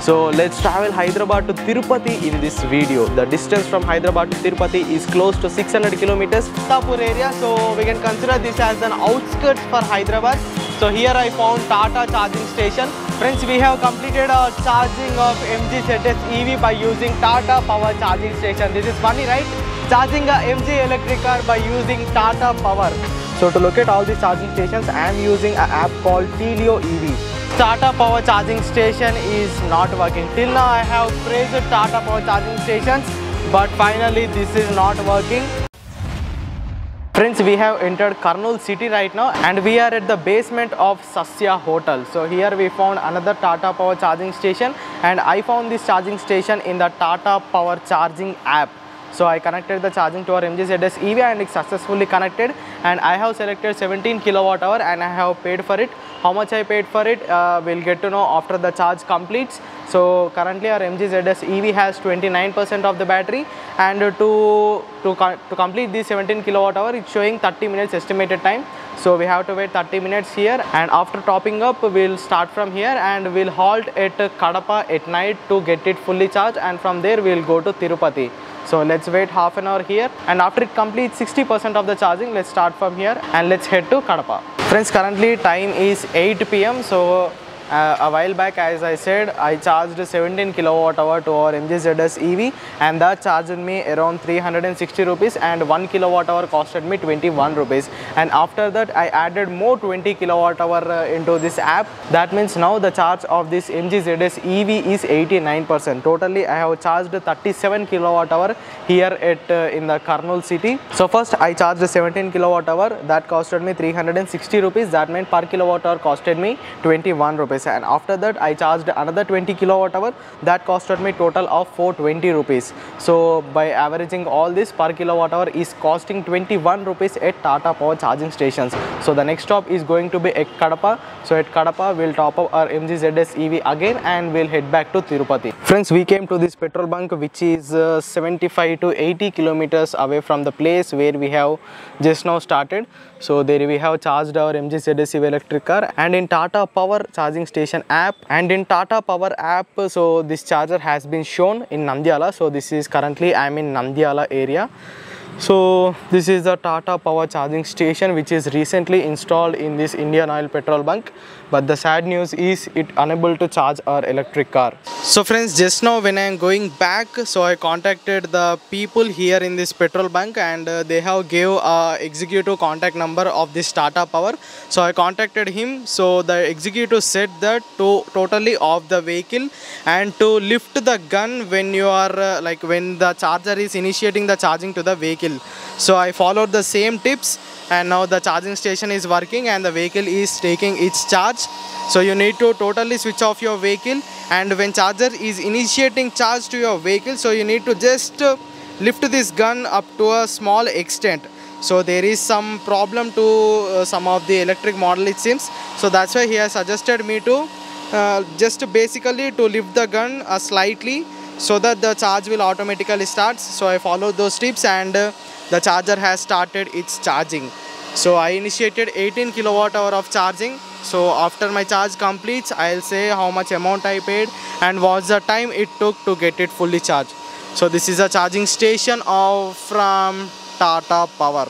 So let's travel Hyderabad to Tirupati in this video. The distance from Hyderabad to Tirupati is close to 600 kilometers. Tapur area, so we can consider this as an outskirts for Hyderabad. So here I found Tata charging station. Friends, we have completed a charging of MG ZS EV by using Tata power charging station. This is funny, right? Charging a MG electric car by using Tata power. So to locate all these charging stations, I am using an app called Telio EV. Tata power charging station is not working. Till now I have praised Tata power charging stations, but finally this is not working. Friends, we have entered Kurnool city right now and we are at the basement of Sasya Hotel. So here we found another Tata power charging station and I found this charging station in the Tata power charging app. So I connected the charging to our MG ZS EV and it's successfully connected and I have selected 17 kilowatt hour and I have paid for it. How much I paid for it uh, we'll get to know after the charge completes. So currently our MG ZS EV has 29% of the battery and to, to, to complete this 17 kilowatt hour it's showing 30 minutes estimated time. So we have to wait 30 minutes here and after topping up we'll start from here and we'll halt at Kadapa at night to get it fully charged and from there we'll go to Tirupati. So let's wait half an hour here and after it completes 60% of the charging let's start from here and let's head to Kadapa. Friends currently time is 8 pm so uh, a while back as I said I charged 17 kilowatt hour to our MG ZS EV and that charged me around 360 rupees and 1 kilowatt hour costed me 21 rupees. And after that I added more 20 kilowatt hour uh, into this app. That means now the charge of this MG ZS EV is 89% totally I have charged 37 kilowatt hour here at uh, in the Kurnool city. So first I charged 17 kilowatt hour. That costed me 360 rupees. That meant per kilowatt hour costed me 21 rupees and after that I charged another 20 kilowatt hour. That costed me total of 420 rupees. So by averaging all this per kilowatt hour is costing 21 rupees at Tata power charging stations. So the next stop is going to be at Kadapa. So at Kadapa we'll top up our MG ZS EV again and we'll head back to Tirupati. Friends we came to this petrol bunk which is uh, 75 to 80 kilometers away from the place where we have just now started so there we have charged our MG ZS EV electric car and in Tata power charging station app and in Tata power app so this charger has been shown in Nandyala so this is currently I'm in Nandyala area. So this is the Tata power charging station which is recently installed in this Indian oil petrol bunk but the sad news is it unable to charge our electric car. So friends just now when I am going back so I contacted the people here in this petrol bank and uh, they have gave a executive contact number of this Tata power. So I contacted him. So the executive said that to totally off the vehicle and to lift the gun when you are uh, like when the charger is initiating the charging to the vehicle so I followed the same tips and now the charging station is working and the vehicle is taking its charge. So you need to totally switch off your vehicle and when charger is initiating charge to your vehicle so you need to just uh, lift this gun up to a small extent. So there is some problem to uh, some of the electric model it seems. So that's why he has suggested me to uh, just basically to lift the gun uh, slightly so that the charge will automatically starts so i followed those tips and uh, the charger has started its charging. So i initiated 18 kilowatt hour of charging. So after my charge completes i'll say how much amount i paid and what's the time it took to get it fully charged. So this is a charging station of from tata power.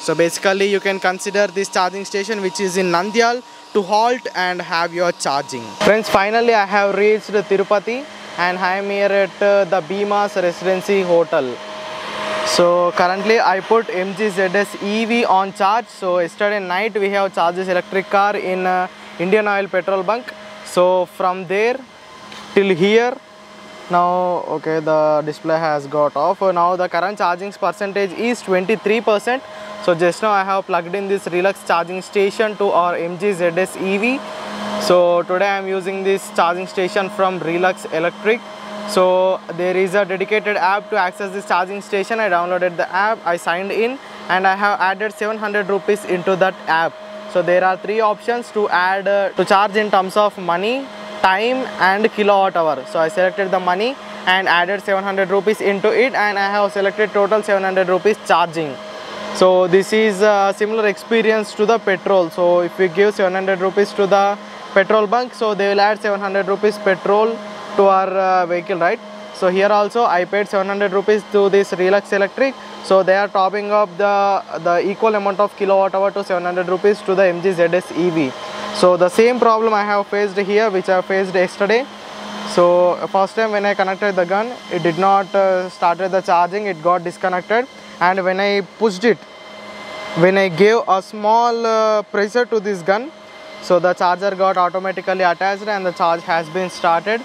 So basically you can consider this charging station which is in nandyal to halt and have your charging. Friends finally i have reached tirupati and i am here at uh, the Bhimas residency hotel so currently I put MG ZS EV on charge. So yesterday night we have charged this electric car in uh, Indian Oil petrol bunk. So from there till here now okay the display has got off. Now the current charging percentage is 23%. So just now I have plugged in this Relux charging station to our MG ZS EV. So today I am using this charging station from Relux Electric. So there is a dedicated app to access this charging station. I downloaded the app, I signed in and I have added 700 rupees into that app. So there are three options to add uh, to charge in terms of money, time and kilowatt hour. So I selected the money and added 700 rupees into it and I have selected total 700 rupees charging. So this is a similar experience to the petrol. So if we give 700 rupees to the petrol bunk, so they will add 700 rupees petrol to our uh, vehicle right? So here also i paid 700 rupees to this relux electric. So they are topping up the the equal amount of kilowatt hour to 700 rupees to the mg zs ev so the same problem i have faced here which i faced yesterday. So first time when i connected the gun it did not uh, started the charging it got disconnected. And when i pushed it when I gave a small uh, pressure to this gun so the charger got automatically attached and the charge has been started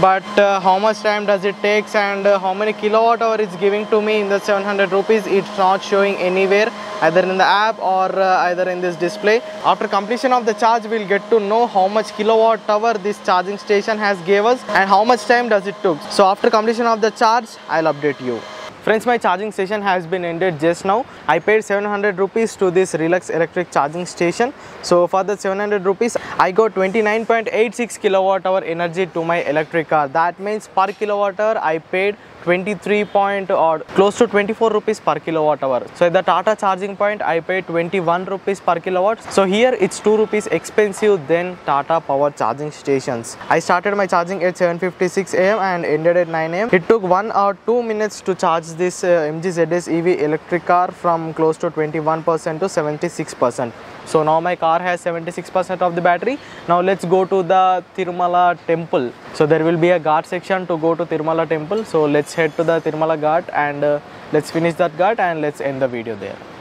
but uh, how much time does it takes and uh, how many kilowatt hour it's giving to me in the 700 rupees it's not showing anywhere either in the app or uh, either in this display. After completion of the charge we'll get to know how much kilowatt hour this charging station has gave us and how much time does it took. So after completion of the charge i'll update you Friends, my charging station has been ended just now. I paid 700 rupees to this Relux electric charging station. So for the 700 rupees, I got 29.86 kilowatt hour energy to my electric car. That means per kilowatt hour, I paid 23 point or close to 24 rupees per kilowatt hour. So at the Tata charging point, I paid 21 rupees per kilowatt. So here it's 2 rupees expensive than Tata power charging stations. I started my charging at 7.56 am and ended at 9 am. It took 1 or 2 minutes to charge this uh, MG ZS EV electric car from close to 21% to 76%. So now my car has 76% of the battery. Now let's go to the Tirumala temple. So there will be a ghat section to go to Tirumala temple. So let's head to the Tirumala ghat and uh, let's finish that ghat and let's end the video there.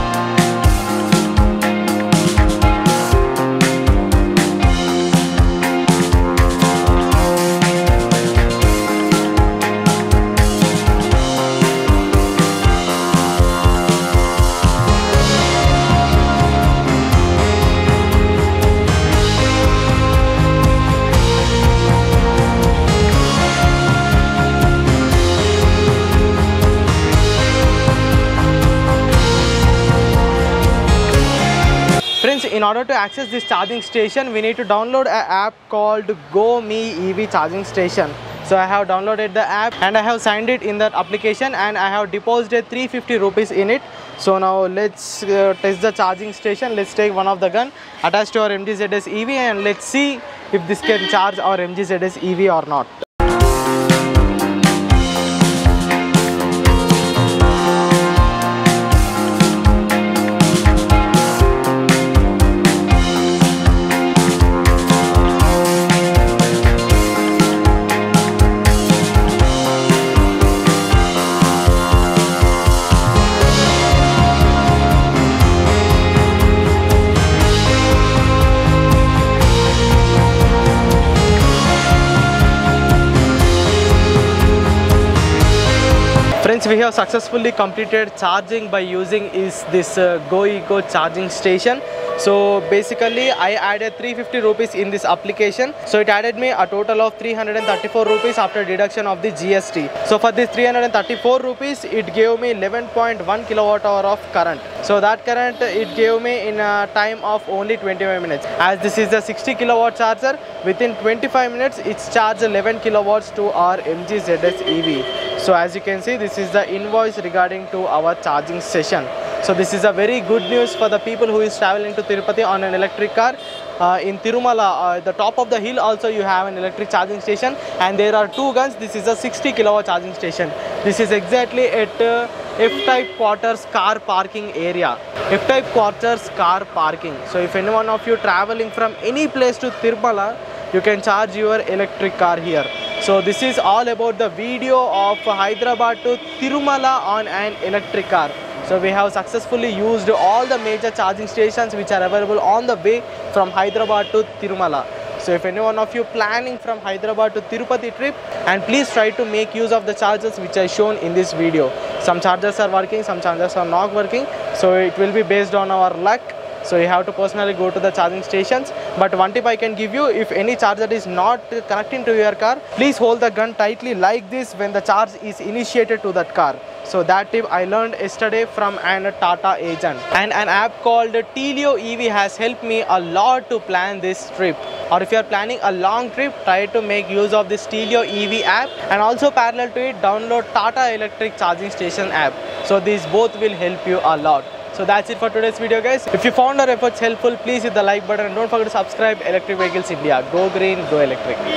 In order to access this charging station, we need to download an app called Go Me EV Charging Station. So I have downloaded the app and I have signed it in that application and I have deposited 350 rupees in it. So now let's uh, test the charging station. Let's take one of the gun attached to our MGZS EV and let's see if this can charge our MGZS EV or not. We have successfully completed charging by using is this uh, GoEgo charging station. So basically, I added 350 rupees in this application. So it added me a total of 334 rupees after deduction of the GST. So for this 334 rupees, it gave me 11.1 kilowatt hour of current. So that current it gave me in a time of only 25 minutes. As this is a 60 kilowatt charger, within 25 minutes, it's charged 11 kilowatts to our MG ZS EV. So as you can see, this is the invoice regarding to our charging session. So this is a very good news for the people who is traveling to Tirupati on an electric car. Uh, in Tirumala, uh, the top of the hill also you have an electric charging station and there are two guns. This is a 60 kilowatt charging station. This is exactly at uh, F-type quarters car parking area. F-type quarters car parking. So if any one of you traveling from any place to Tirumala, you can charge your electric car here. So this is all about the video of Hyderabad to Tirumala on an electric car. So we have successfully used all the major charging stations which are available on the way from Hyderabad to Tirumala. So if any one of you planning from Hyderabad to Tirupati trip and please try to make use of the chargers which are shown in this video. Some chargers are working, some chargers are not working. So it will be based on our luck so you have to personally go to the charging stations. But one tip i can give you if any charger is not connecting to your car please hold the gun tightly like this when the charge is initiated to that car. So that tip i learned yesterday from an tata agent. And an app called telio ev has helped me a lot to plan this trip. Or if you are planning a long trip try to make use of this telio ev app. And also parallel to it download tata electric charging station app. So these both will help you a lot so that's it for today's video guys. If you found our efforts helpful, please hit the like button and don't forget to subscribe Electric Vehicles India. Go green, go electric.